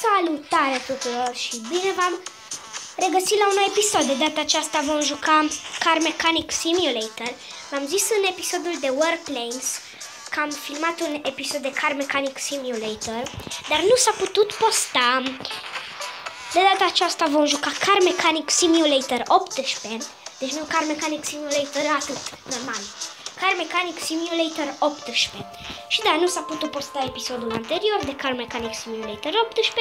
Salutare tuturor și bine v-am regăsit la un nou episod. De data aceasta vom juca Car Mechanic Simulator. V-am zis în episodul de Warplanes că am filmat un episod de Car Mechanic Simulator, dar nu s-a putut posta. De data aceasta vom juca Car Mechanic Simulator 18, deci nu Car Mechanic Simulator atât, normal. Car Mechanic Simulator 18. Și da, nu s-a putut posta episodul anterior de Car Mechanic Simulator 18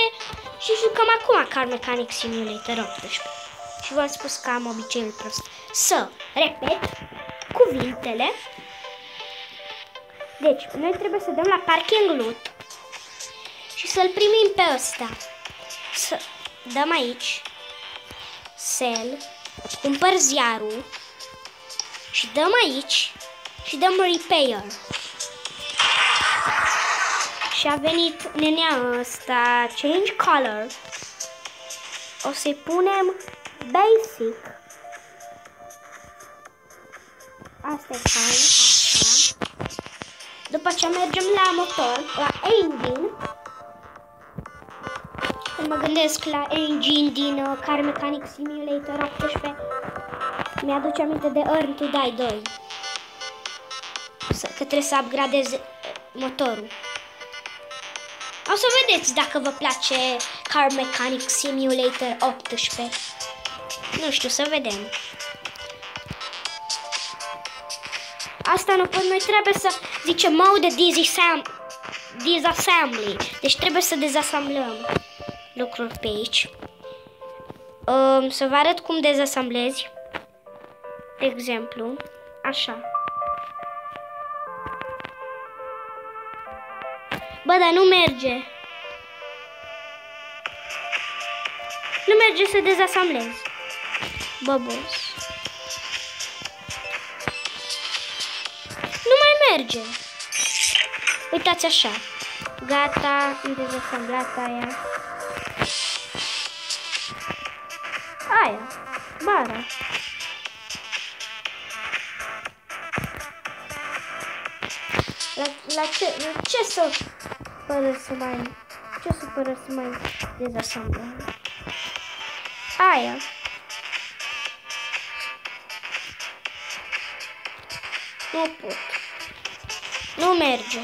și jucăm acum Car Mechanic Simulator 18. Și v-am spus că am obiceiul prost să repet cuvintele. Deci, noi trebuie să dăm la parking loot și să-l primim pe ăsta. Să dăm aici sell, cumpăr ziarul și dăm aici și dăm repair. Și a venit nenea ăsta, change color. O să-i punem basic. Asta e fain, așa. După ce mergem la motor, la engine, când mă gândesc la engine din uh, Car Mechanic Simulator 18, mi-aduce aminte de Earn to Die 2 că trebuie să upgradez motorul. O să vedeți dacă vă place Car Mechanic Simulator 18. Nu știu, să vedem. Asta nu pot, noi trebuie să zicem mode disassembly. Deci trebuie să dezasamblăm lucruri pe aici. Um, să vă arăt cum dezasamblezi. De exemplu, așa. Bă, dar nu merge. Nu merge să dezasamblez. Bă, boss. Nu mai merge. Uitați așa. Gata, am dezasamblat aia. Aia. Bara. La, la ce, la ce să fără să mai... Ce să fără să mai dezasamblăm? Aia. Nu pot. Nu merge.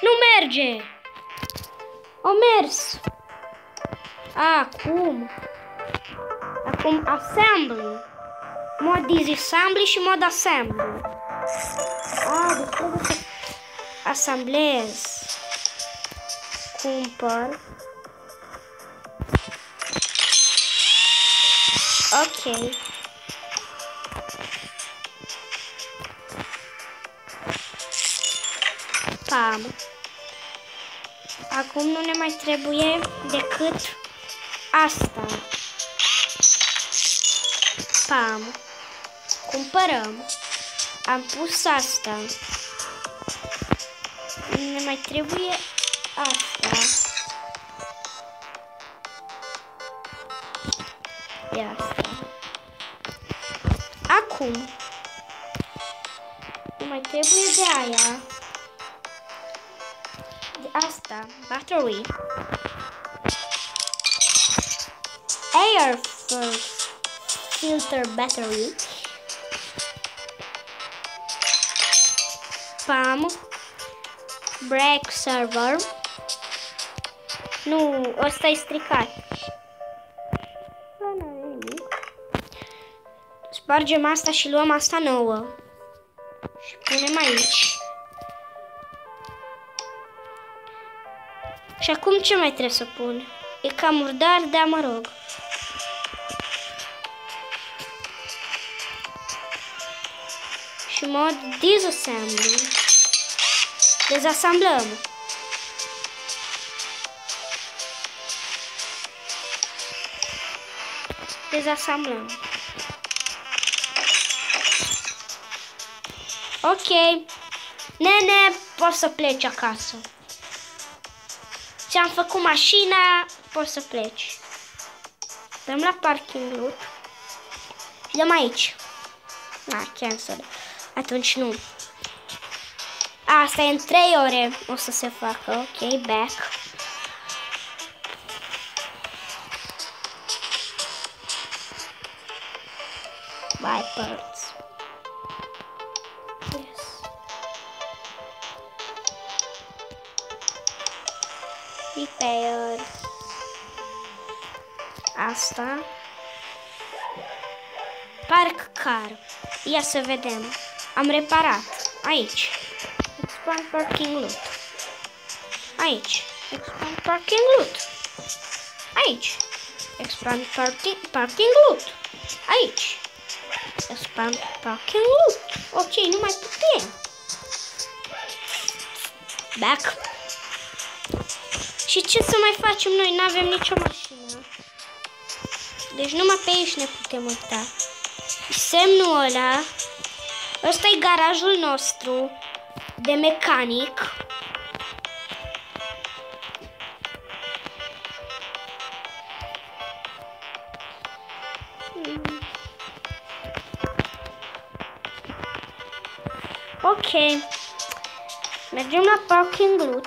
Nu merge. O mers. Acum. Acum assembly mod disassembly și mod assembly. Ah, deci trebuie să asamblez. Cumpăr. Ok. Pam. Acum nu ne mai trebuie decât asta. Pam. Cumpărăm. Am pus asta. Ne mai trebuie asta. Ia asta. Acum. Ne mai trebuie de aia. De asta. Battery. Air filter battery. Spam, break server. Nu, ăsta e stricat. Spargem asta și luăm asta nouă. Și punem aici. Și acum ce mai trebuie să pun? E cam murdar, dar mă rog. Și mod disassembly. Dezasamblăm. Dezasamblăm. Ok. Nene, poți să pleci acasă. Ți-am făcut mașina, poți să pleci. Dăm la parking lot. Și dăm aici. Ah, cancel. Atunci nu. Asta e în 3 ore o să se facă. Ok, back. By parts. Yes. Repair. Asta. Park car. Ia să vedem. Am reparat. Aici. Expand parking lot. Aici. Expand parking lot. Aici. Expand parking, parking lot. Aici. Expand parking lot. Ok, nu mai putem. Back. Și ce să mai facem noi? Nu avem nicio mașină. Deci numai pe aici ne putem uita. Semnul ăla. Ăsta e garajul nostru de mecanic. Ok. Mergem la parking lot.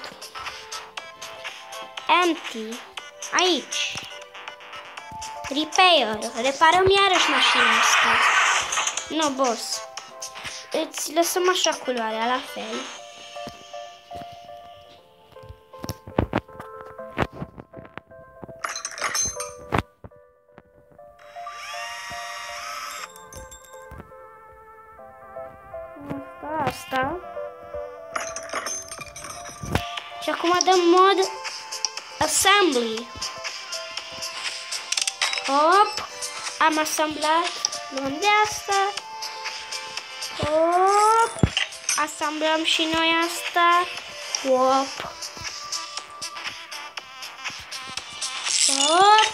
Empty. Aici. Repair. Reparăm iarăși mașina asta. Nu, boss. Îți lăsăm așa culoarea, la fel. Asta, asta. Și acum dăm mod assembly. Hop. Am asamblat. Luăm de asta. Hop. Asamblăm și noi asta. Hop. Hop.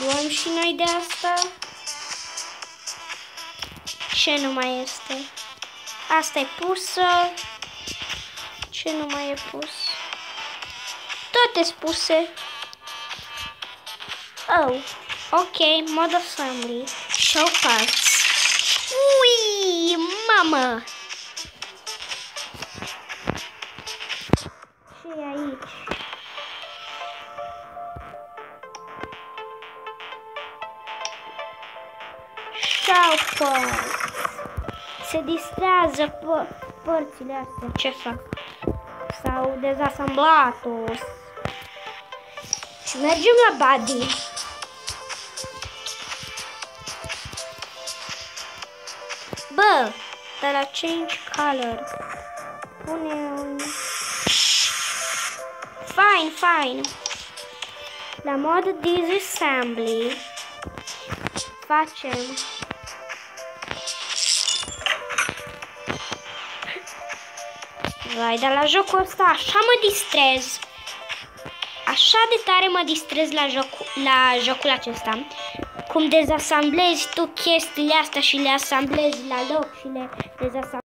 Luăm și noi de asta. Ce nu mai este? Asta e pusă. Ce nu mai e pus? Toate spuse. Oh, ok, mod assembly, show parts. Ui, mamă! ce e aici? Show parts. Se distrează pă părțile astea. Ce fac? S-au dezasamblat-o. Și mergem la body. Bă, de la change color. Pune un... Fine, fine. La mod disassembly facem Vai, dar la jocul ăsta așa mă distrez. Așa de tare mă distrez la, joc, la jocul acesta. Cum dezasamblezi tu chestiile astea și le asamblezi la loc și le dezasamblezi